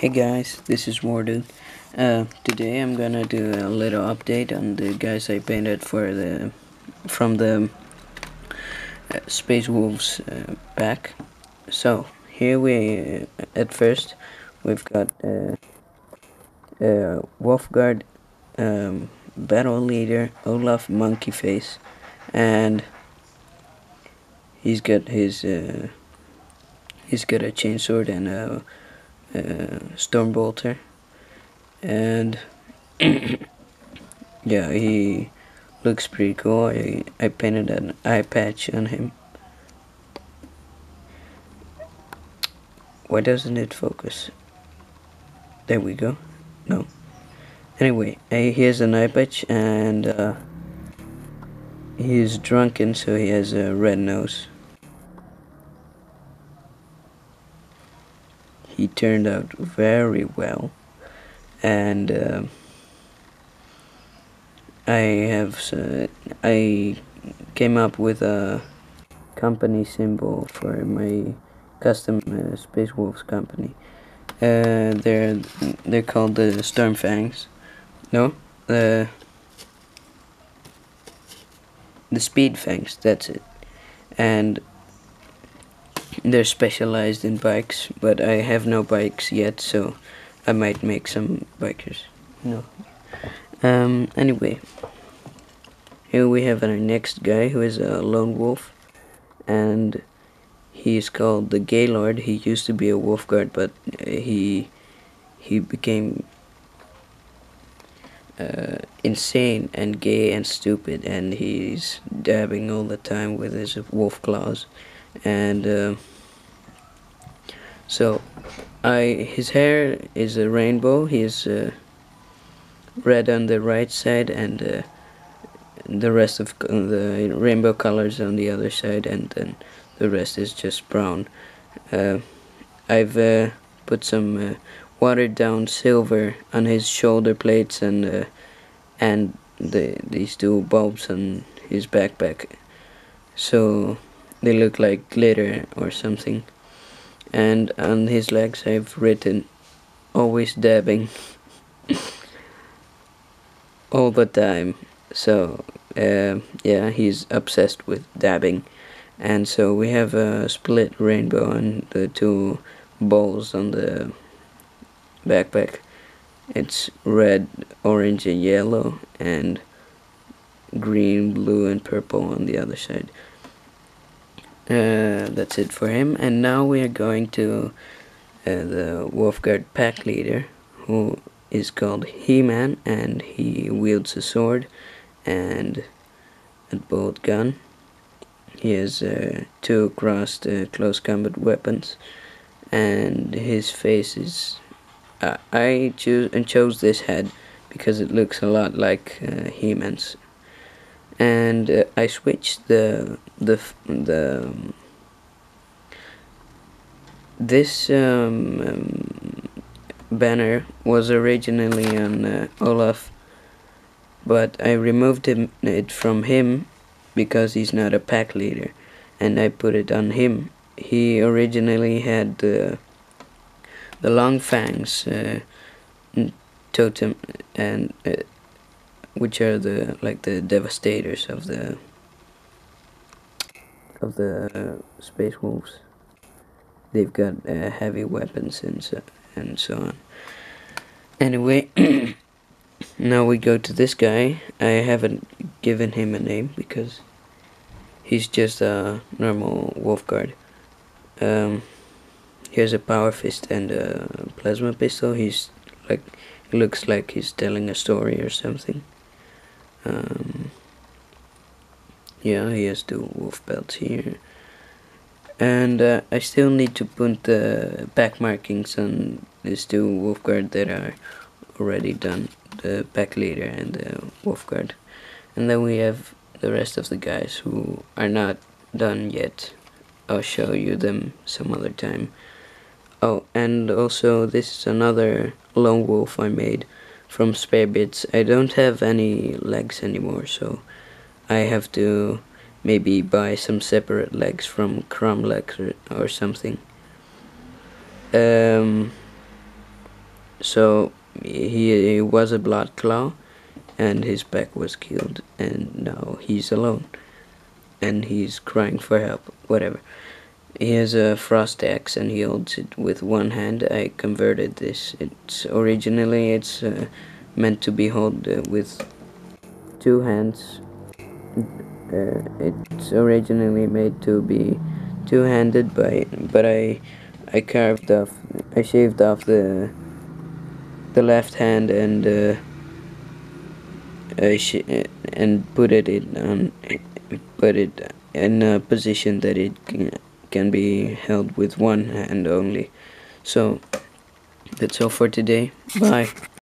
Hey guys, this is Wardude. Uh, today I'm gonna do a little update on the guys I painted for the from the uh, Space Wolves uh, pack. So here we uh, at first we've got uh, uh, Wolfguard um, battle leader Olaf Monkey Face, and he's got his he's got a chainsword and a uh, Stormbolter, and yeah, he looks pretty cool. I, I painted an eye patch on him. Why doesn't it focus? There we go. No. Anyway, uh, he has an eye patch and uh, he's drunken, so he has a red nose. He turned out very well and uh, I have uh, I came up with a company symbol for my custom uh, Space Wolves company. Uh, they're they're called the Stormfangs. No, the the Speed Fangs. That's it. And they're specialized in bikes, but I have no bikes yet, so I might make some bikers. No. Um, anyway, here we have our next guy who is a lone wolf, and he is called the Gaylord. He used to be a wolf guard, but he he became uh, insane and gay and stupid, and he's dabbing all the time with his wolf claws and uh, so I his hair is a rainbow. He's uh, red on the right side and uh, the rest of the rainbow colors on the other side and then the rest is just brown. Uh, I've uh, put some uh, watered down silver on his shoulder plates and and the these two bulbs on his backpack. So they look like glitter or something. And on his legs I've written, always dabbing. All the time. So, uh, yeah, he's obsessed with dabbing. And so we have a split rainbow on the two balls on the backpack. It's red, orange, and yellow, and green, blue, and purple on the other side. Uh, that's it for him. And now we are going to uh, the Wolfguard pack leader, who is called He-Man, and he wields a sword and a bolt gun. He has uh, two crossed uh, close combat weapons, and his face is. Uh, I choose and chose this head because it looks a lot like He-Man's and uh, I switched the the the this um, um, banner was originally on uh, Olaf but I removed him, it from him because he's not a pack leader and I put it on him. He originally had the the long fangs uh, totem and uh, which are the like the devastators of the of the uh, space wolves. They've got uh, heavy weapons and so, and so on. Anyway, now we go to this guy. I haven't given him a name because he's just a normal wolf guard. Um, he has a power fist and a plasma pistol. He's like, looks like he's telling a story or something. Um, yeah, he has two wolf belts here. And uh, I still need to put the back markings on these two wolf guard that are already done. The pack leader and the wolf guard. And then we have the rest of the guys who are not done yet. I'll show you them some other time. Oh, and also this is another lone wolf I made from spare bits. I don't have any legs anymore, so I have to maybe buy some separate legs from Kromlech or, or something. Um, so he, he was a blood claw and his back was killed and now he's alone and he's crying for help whatever he has a frost axe and he holds it with one hand. I converted this. It's originally it's uh, meant to be held uh, with two hands. Uh, it's originally made to be two-handed but but i i carved off i shaved off the the left hand and uh, and put it in on put it in a position that it can, can be held with one hand only. So that's all for today. Bye.